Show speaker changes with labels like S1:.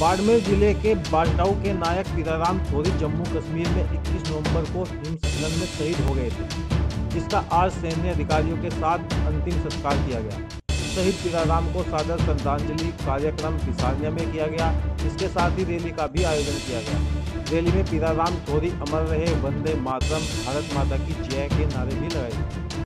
S1: बाड़मेर ज़िले के बाटाऊ के नायक पीराराम थोरी जम्मू कश्मीर में 21 नवंबर को हिमस्खलन में शहीद हो गए थे, जिसका आज सैन्य अधिकारियों के साथ अंतिम संस्कार किया गया। शहीद पीराराम को सादर श्रद्धांजलि कार्यक्रम पिसानिया में किया गया, इसके साथ ही रैली का भी आयोजन किया गया। रैली में पीराराम थोरी अमर रहे, वंदे मातरम, भारत माता की जय के नारे भी लगाए गए।